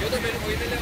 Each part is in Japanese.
yo también voy a ir a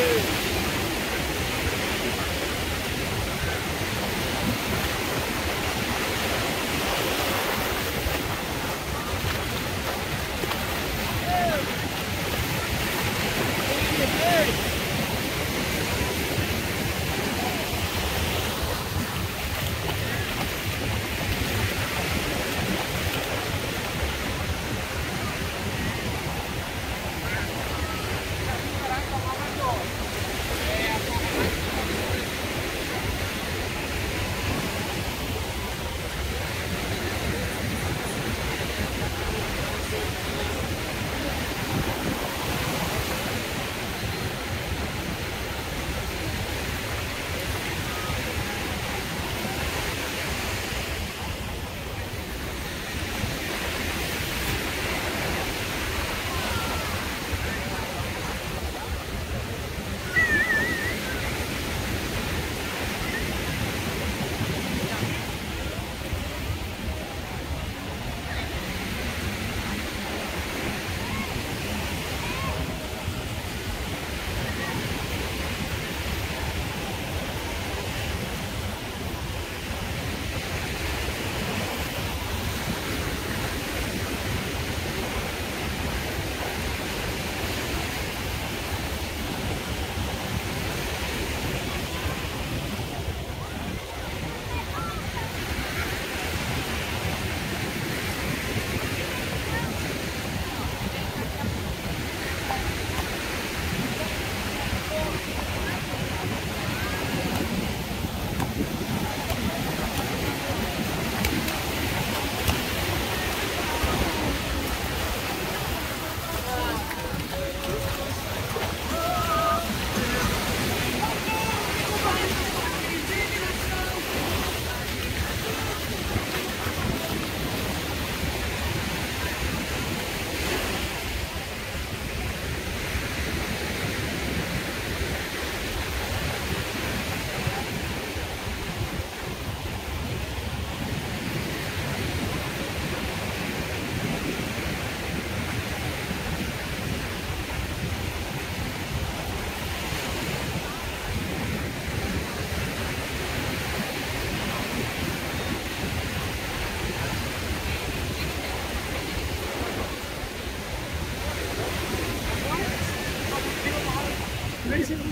you.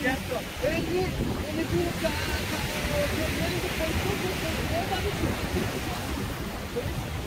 Thank you.